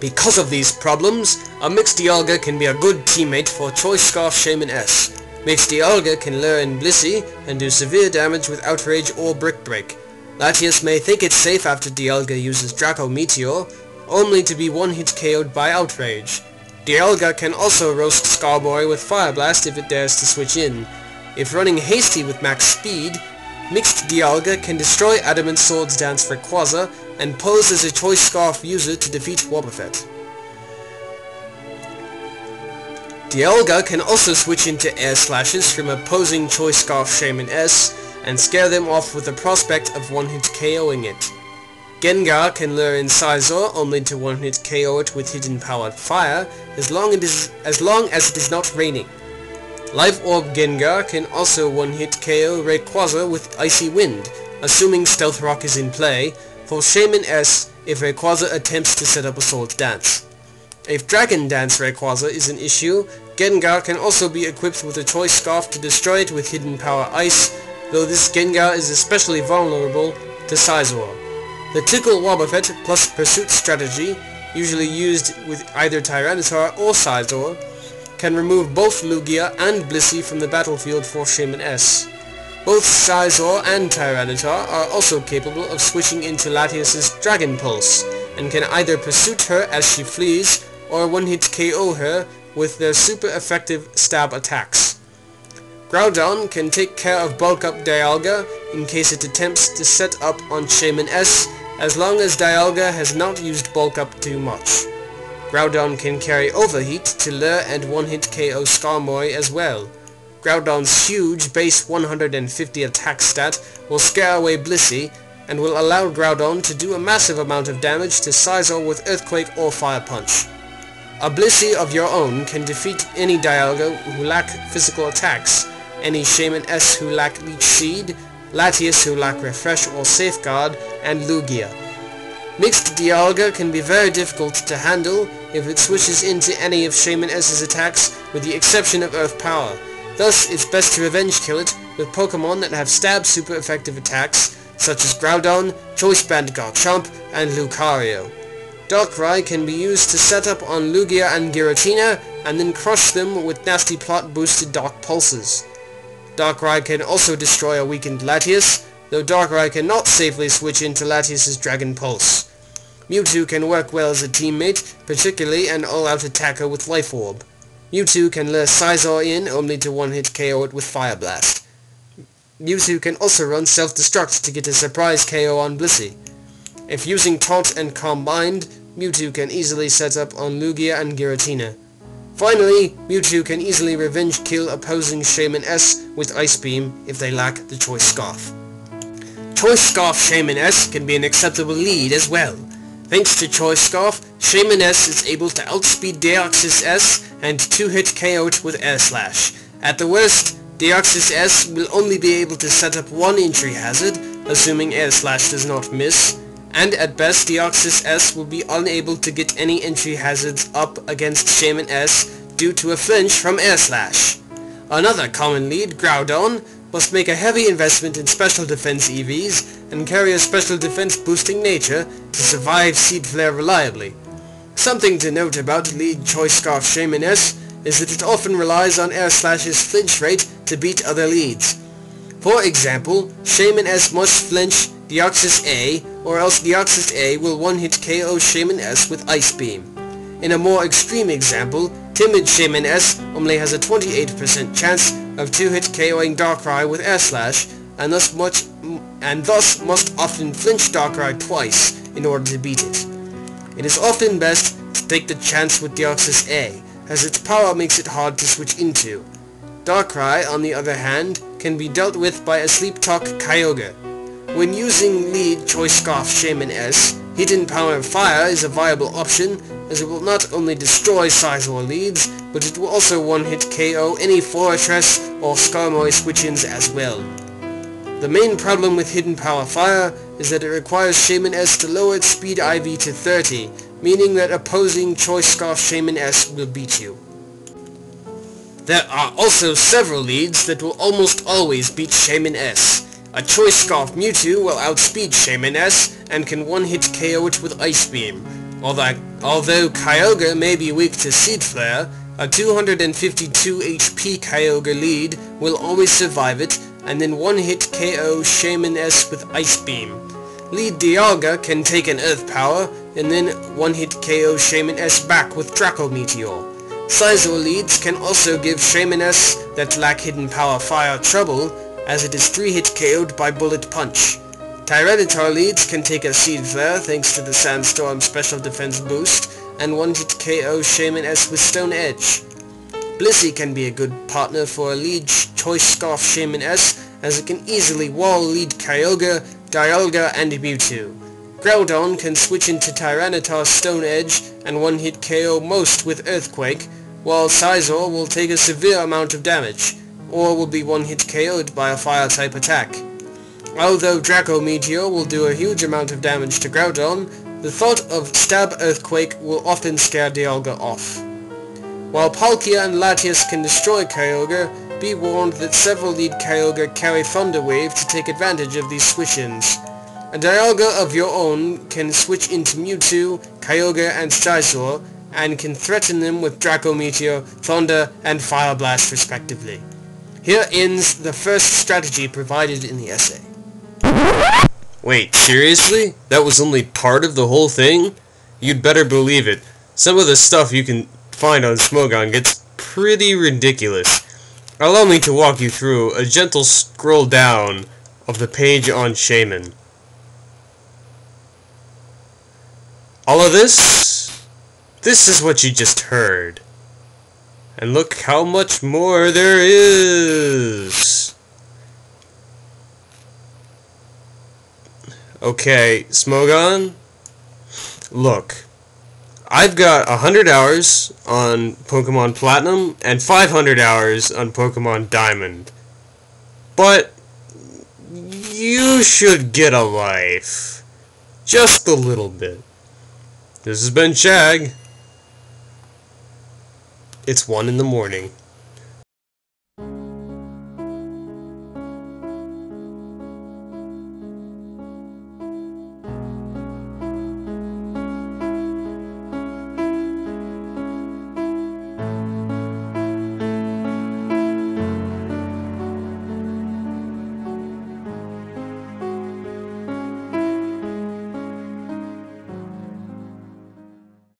Because of these problems, a Mixed Dialga can be a good teammate for Choice Scarf Shaymin S. Mixed Dialga can lure in Blissey and do severe damage with Outrage or Brick Break. Latias may think it's safe after Dialga uses Draco Meteor, only to be one-hit KO'd by Outrage. Dialga can also roast Skarmory with Fire Blast if it dares to switch in. If running Hasty with max speed, Mixed Dialga can destroy Adamant Swords Dance Rayquaza and pose as a Choice Scarf user to defeat Wobbuffet. Dialga can also switch into Air Slashes from opposing Choice Scarf Shaymin S and scare them off with the prospect of one-hit KOing it. Gengar can lure in Scizor only to one-hit KO it with hidden powered fire as long, as long as it is not raining. Life Orb Gengar can also one-hit KO Rayquaza with Icy Wind, assuming Stealth Rock is in play, for Shaymin S if Rayquaza attempts to set up a Swords Dance. If Dragon Dance Rayquaza is an issue, Gengar can also be equipped with a Choice Scarf to destroy it with Hidden Power Ice, though this Gengar is especially vulnerable to Scizor. The Tickle Wobbuffet plus Pursuit strategy, usually used with either Tyranitar or Scizor, can remove both Lugia and Blissey from the battlefield for Shaymin S. Both Scizor and Tyranitar are also capable of switching into Latias' Dragon Pulse, and can either pursuit her as she flees, or one-hit KO her with their super effective stab attacks. Groudon can take care of Bulk Up Dialga in case it attempts to set up on Shaymin S as long as Dialga has not used bulk up too much. Groudon can carry Overheat to lure and one-hit KO Skarmory as well. Groudon's huge base 150 attack stat will scare away Blissey and will allow Groudon to do a massive amount of damage to Scizor with Earthquake or Fire Punch. A Blissey of your own can defeat any Dialga who lack physical attacks, any Shaymin S who lack Leech Seed, Latias who lack Refresh or Safeguard, and Lugia. Mixed Dialga can be very difficult to handle if it switches into any of Shaymin S's attacks with the exception of Earth Power. Thus, it's best to revenge kill it with Pokemon that have stab super effective attacks, such as Groudon, Choice Band Garchomp, and Lucario. Darkrai can be used to set up on Lugia and Giratina, and then crush them with Nasty Plot boosted Dark Pulses. Darkrai can also destroy a weakened Latias, though Darkrai cannot safely switch into Latias' Dragon Pulse. Mewtwo can work well as a teammate, particularly an all-out attacker with Life Orb. Mewtwo can lure Scizor in only to one-hit KO it with Fire Blast. Mewtwo can also run Self-Destruct to get a surprise KO on Blissey. If using Taunt and Calm Mind, Mewtwo can easily set up on Lugia and Giratina. Finally, Mewtwo can easily revenge kill opposing Shaymin S with Ice Beam if they lack the Choice Scarf. Choice Scarf Shaymin S can be an acceptable lead as well. Thanks to Choice Scarf, Shaymin S is able to outspeed Deoxys S and 2-hit KO it with Air Slash. At the worst, Deoxys S will only be able to set up one entry hazard, assuming Air Slash does not miss, and at best Deoxys S will be unable to get any entry hazards up against Shaymin S due to a flinch from Air Slash. Another common lead, Groudon, must make a heavy investment in special defense EVs and carry a special defense boosting nature to survive Seed Flare reliably. Something to note about lead Choice Scarf Shaymin S is that it often relies on Air Slash's flinch rate to beat other leads. For example, Shaymin S must flinch Deoxys A, or else Deoxys A will one-hit KO Shaymin S with Ice Beam. In a more extreme example, Timid Shaymin S only has a 28% chance of 2-hit KOing Darkrai with Air Slash, and thus, much, and thus must often flinch Darkrai twice in order to beat it. It is often best to take the chance with Deoxys A, as its power makes it hard to switch into. Darkrai, on the other hand, can be dealt with by a Sleep Talk Kyogre, when using lead Choice Scarf Shaymin S, Hidden Power Fire is a viable option as it will not only destroy Scizor leads, but it will also one-hit KO any Forretress or Skarmory switch-ins as well. The main problem with Hidden Power Fire is that it requires Shaymin S to lower its speed IV to 30, meaning that opposing Choice Scarf Shaymin S will beat you. There are also several leads that will almost always beat Shaymin S. A Choice Scarf Mewtwo will outspeed Shaymin S and can one-hit KO it with Ice Beam, Although, although Kyogre may be weak to Seed Flare, a 252 HP Kyogre lead will always survive it and then one-hit KO Shaymin S with Ice Beam. Lead Dialga can take an Earth Power and then one-hit KO Shaymin S back with Draco Meteor. Scizor leads can also give Shaymin S that lack hidden power fire trouble as it is 3-hit KO'd by Bullet Punch. Tyranitar leads can take a Seed Flare thanks to the Sandstorm special defense boost and one-hit KO Shaymin S with Stone Edge. Blissey can be a good partner for a lead Choice Scarf Shaymin S as it can easily wall lead Kyogre, Dialga and Mewtwo. Groudon can switch into Tyranitar Stone Edge and one-hit KO most with Earthquake, while Scizor will take a severe amount of damage, or will be one-hit KO'd by a Fire-type attack. Although Draco Meteor will do a huge amount of damage to Groudon, the thought of Stab Earthquake will often scare Dialga off. While Palkia and Latias can destroy Kyogre, be warned that several lead Kyogre carry Thunder Wave to take advantage of these switch-ins. A Dialga of your own can switch into Mewtwo, Kyogre and Scizor, and can threaten them with Draco Meteor, Thunder, and Fire Blast respectively. Here ends the first strategy provided in the essay. Wait, seriously? That was only part of the whole thing? You'd better believe it. Some of the stuff you can find on Smogon gets pretty ridiculous. Allow me to walk you through a gentle scroll down of the page on Shaymin. All of this? This is what you just heard. And look how much more there is. Okay, Smogon, look, I've got 100 hours on Pokemon Platinum and 500 hours on Pokemon Diamond. But you should get a life. Just a little bit. This has been Shagg. It's 1 in the morning.